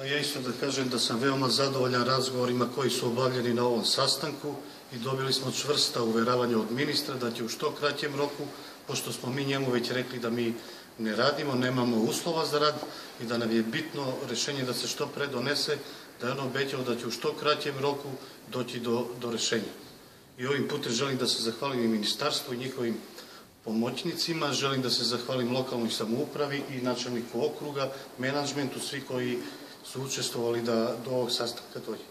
Pa ja isto da kažem da sam veoma zadovoljan razgovorima koji su obavljeni na ovom sastanku i dobili smo čvrsta uveravanja od ministra da će u što kraćem roku, pošto smo mi njemu već rekli da mi ne radimo, nemamo uslova za rad i da nam je bitno rešenje da se što pre donese, da je on obećao da će u što kraćem roku doći do, do rešenja. I ovim putem želim da se zahvalim i ministarstvu i njihovim pomoćnicima, želim da se zahvalim lokalnoj samoupravi i načelniku okruga, menadžmentu, svi koji su učestvovali da do ovog sastanka dođe.